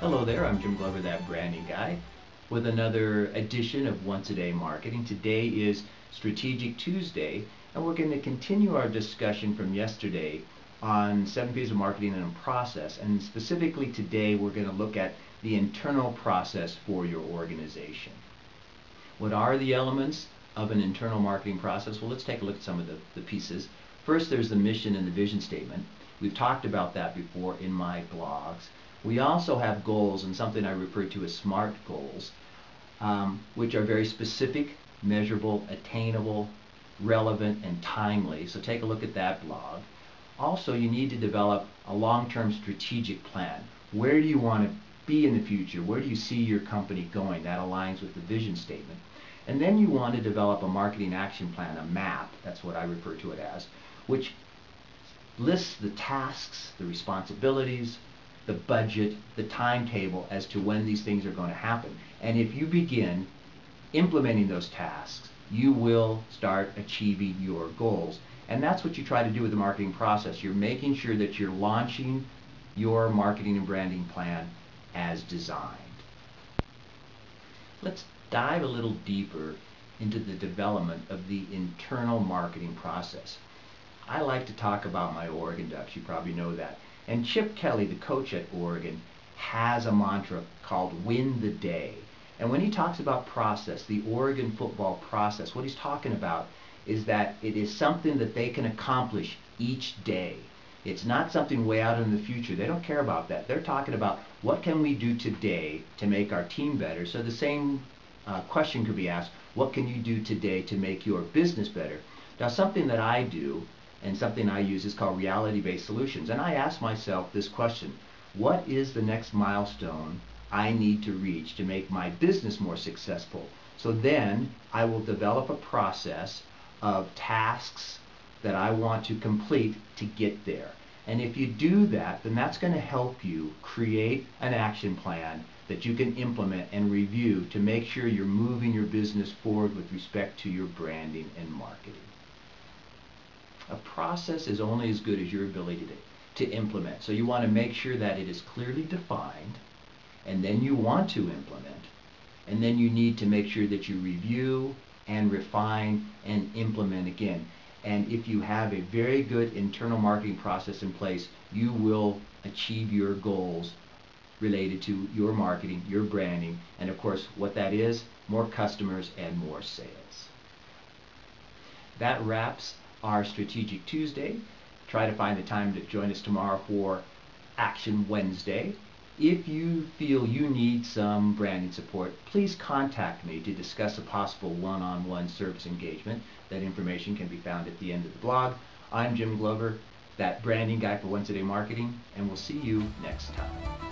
Hello there, I'm Jim Glover, that branding guy, with another edition of Once a Day Marketing. Today is Strategic Tuesday, and we're going to continue our discussion from yesterday on seven P's of marketing and a process. And specifically today, we're going to look at the internal process for your organization. What are the elements of an internal marketing process? Well, let's take a look at some of the, the pieces. First, there's the mission and the vision statement. We've talked about that before in my blogs. We also have goals and something I refer to as SMART goals, um, which are very specific, measurable, attainable, relevant, and timely. So take a look at that blog. Also, you need to develop a long-term strategic plan. Where do you want to be in the future? Where do you see your company going? That aligns with the vision statement. And then you want to develop a marketing action plan, a MAP, that's what I refer to it as, which lists the tasks, the responsibilities, the budget, the timetable as to when these things are going to happen. And if you begin implementing those tasks, you will start achieving your goals. And that's what you try to do with the marketing process. You're making sure that you're launching your marketing and branding plan as designed. Let's dive a little deeper into the development of the internal marketing process. I like to talk about my Oregon Ducks. You probably know that. And Chip Kelly, the coach at Oregon, has a mantra called win the day. And when he talks about process, the Oregon football process, what he's talking about is that it is something that they can accomplish each day. It's not something way out in the future. They don't care about that. They're talking about what can we do today to make our team better. So the same uh, question could be asked, what can you do today to make your business better? Now something that I do and something I use is called reality-based solutions. And I ask myself this question, what is the next milestone I need to reach to make my business more successful? So then I will develop a process of tasks that I want to complete to get there. And if you do that, then that's going to help you create an action plan that you can implement and review to make sure you're moving your business forward with respect to your branding and marketing. A process is only as good as your ability to, to implement. So you want to make sure that it is clearly defined, and then you want to implement, and then you need to make sure that you review and refine and implement again. And if you have a very good internal marketing process in place, you will achieve your goals related to your marketing, your branding, and of course what that is, more customers and more sales. That wraps our Strategic Tuesday. Try to find the time to join us tomorrow for Action Wednesday. If you feel you need some branding support, please contact me to discuss a possible one-on-one -on -one service engagement. That information can be found at the end of the blog. I'm Jim Glover, that branding guy for Once a Day Marketing, and we'll see you next time.